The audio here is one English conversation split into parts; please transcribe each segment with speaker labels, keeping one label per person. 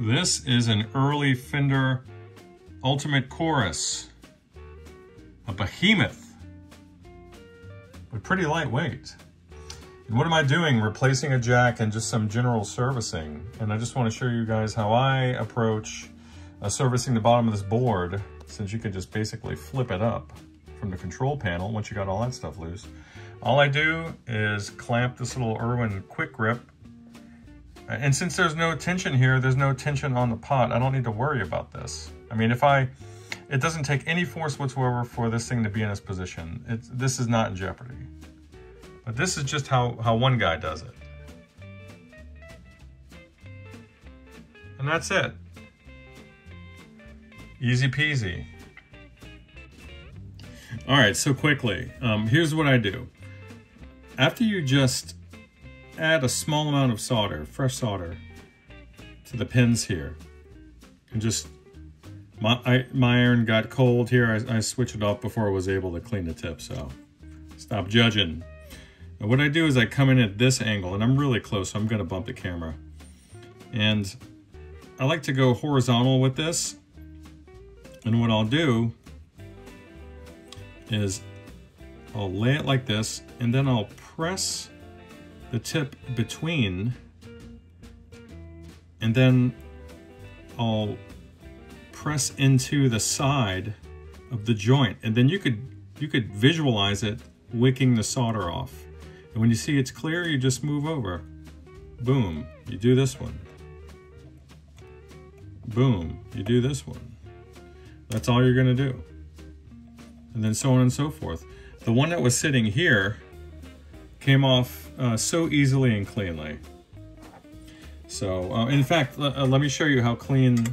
Speaker 1: This is an early Fender Ultimate Chorus, a behemoth, but pretty lightweight. And what am I doing? Replacing a jack and just some general servicing. And I just want to show you guys how I approach uh, servicing the bottom of this board, since you can just basically flip it up from the control panel once you got all that stuff loose. All I do is clamp this little Irwin quick grip and since there's no tension here, there's no tension on the pot, I don't need to worry about this. I mean, if I, it doesn't take any force whatsoever for this thing to be in this position. It's, this is not in jeopardy. But this is just how, how one guy does it. And that's it. Easy peasy. All right, so quickly, um, here's what I do. After you just add a small amount of solder, fresh solder, to the pins here. And just, my, I, my iron got cold here. I, I switched it off before I was able to clean the tip, so stop judging. What I do is I come in at this angle, and I'm really close, so I'm gonna bump the camera. And I like to go horizontal with this. And what I'll do is I'll lay it like this, and then I'll press the tip between and then I'll press into the side of the joint and then you could you could visualize it wicking the solder off. And when you see it's clear you just move over. Boom you do this one. Boom you do this one. That's all you're gonna do. And then so on and so forth. The one that was sitting here came off uh, so easily and cleanly. So, uh, in fact, uh, let me show you how clean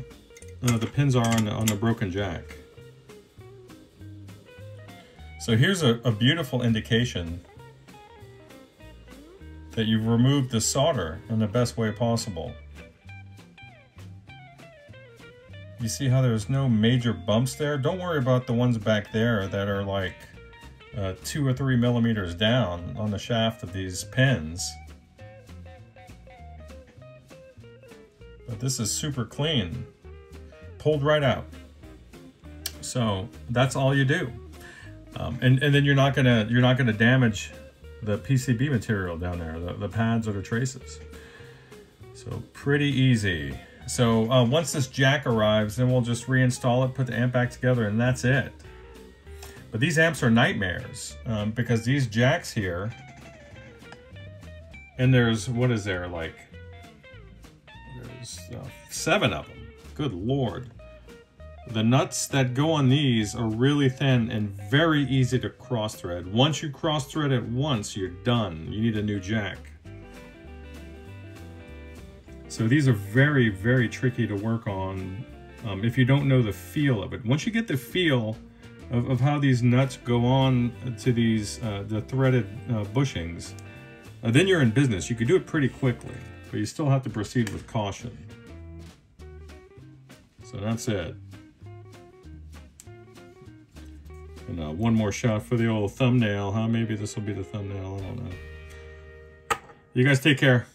Speaker 1: uh, the pins are on the, on the broken jack. So here's a, a beautiful indication that you've removed the solder in the best way possible. You see how there's no major bumps there? Don't worry about the ones back there that are like uh, two or three millimeters down on the shaft of these pins. But this is super clean, pulled right out. So that's all you do. Um, and, and then you're not gonna you're not gonna damage the PCB material down there, the, the pads or the traces. So pretty easy. So uh, once this jack arrives, then we'll just reinstall it, put the amp back together, and that's it. But these amps are nightmares um, because these jacks here, and there's, what is there, like, there's uh, seven of them. Good Lord. The nuts that go on these are really thin and very easy to cross thread. Once you cross thread it once, you're done. You need a new jack. So these are very, very tricky to work on um, if you don't know the feel of it. Once you get the feel, of, of how these nuts go on to these uh, the threaded uh, bushings, uh, then you're in business. You could do it pretty quickly, but you still have to proceed with caution. So that's it. And uh, one more shot for the old thumbnail, huh? Maybe this will be the thumbnail, I don't know. You guys take care.